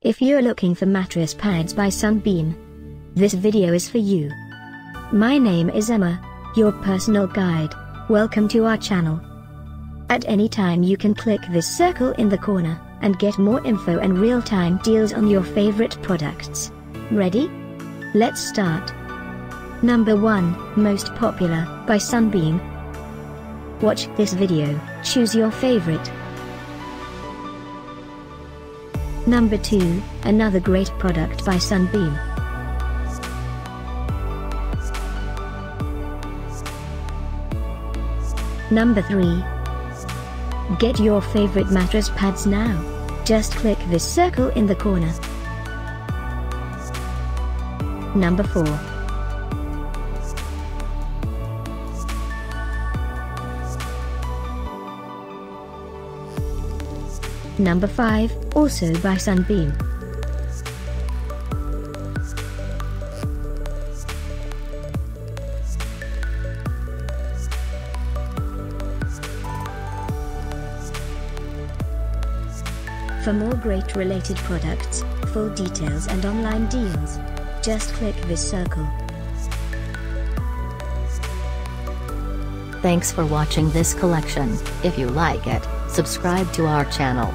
If you're looking for mattress pads by Sunbeam, this video is for you. My name is Emma, your personal guide. Welcome to our channel. At any time you can click this circle in the corner, and get more info and real-time deals on your favorite products. Ready? Let's start. Number 1, Most Popular, by Sunbeam. Watch this video, choose your favorite. Number 2, another great product by Sunbeam. Number 3. Get your favorite mattress pads now. Just click this circle in the corner. Number 4. Number 5, also by Sunbeam. For more great related products, full details and online deals, just click this circle. Thanks for watching this collection. If you like it, subscribe to our channel.